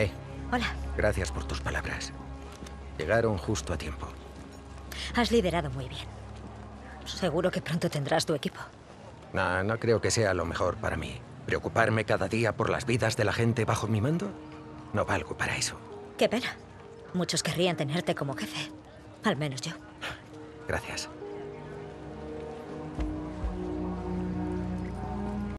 Eh. Hola. gracias por tus palabras. Llegaron justo a tiempo. Has liderado muy bien. Seguro que pronto tendrás tu equipo. No, no creo que sea lo mejor para mí. ¿Preocuparme cada día por las vidas de la gente bajo mi mando? No valgo para eso. Qué pena. Muchos querrían tenerte como jefe. Al menos yo. Gracias.